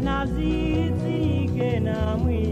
na zidzike namwe